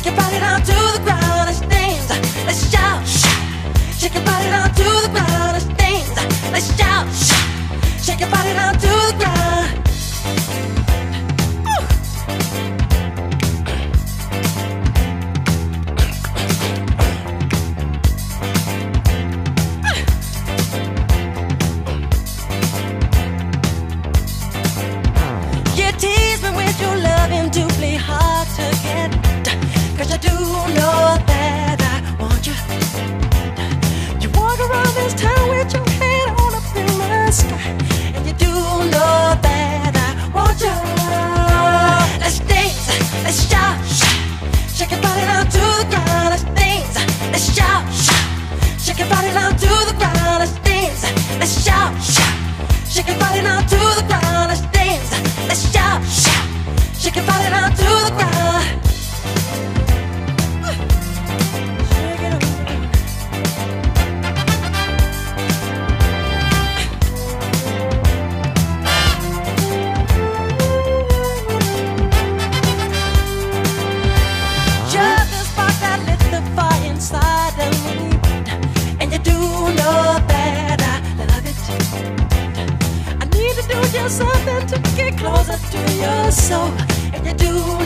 Shake your body down to the ground. Let's dance. Let's shout. Shake your body to the ground. Let's dance. Let's shout. Shake your body down to your body now to the ground. Let's dance. Let's shout, shout. Shake your body now to the ground. Let's dance. Let's shout, shout. Shake your body now to the ground. so, and you do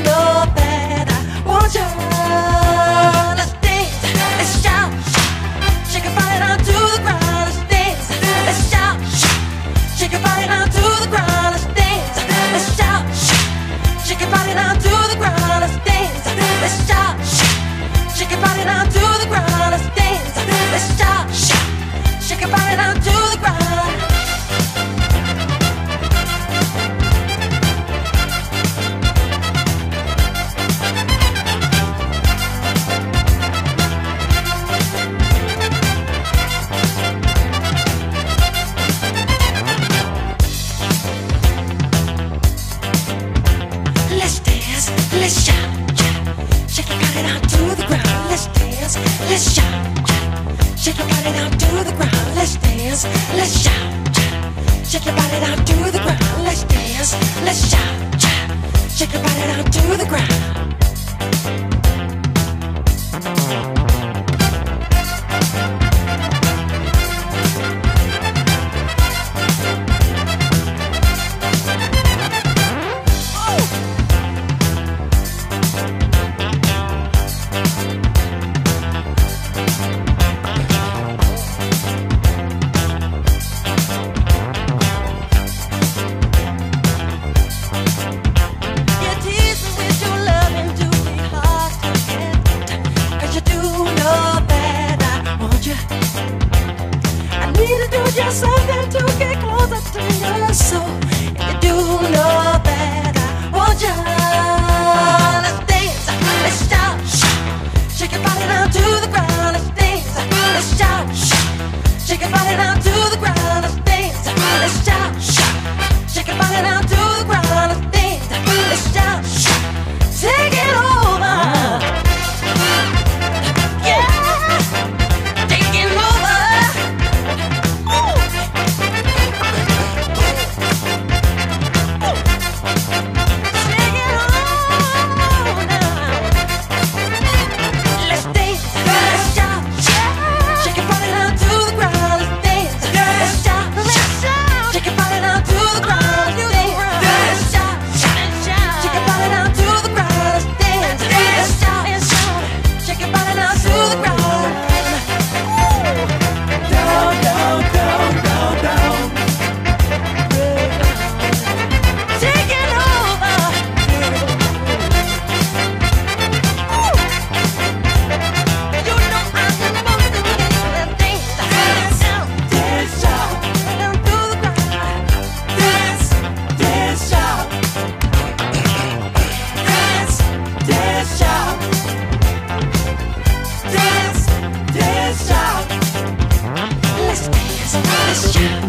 your body down to the ground. Let's dance, let's shout. Shake your body down to the ground. Let's dance, let's shout, shout. Shake your body down to the ground. just something to get closer to your soul. You do know that I want you. Let's dance, let's shout, shake your body down to the ground. Let's dance, let's shout, shake your body down to the ground. Let's dance, let's shout, shake your body down. question.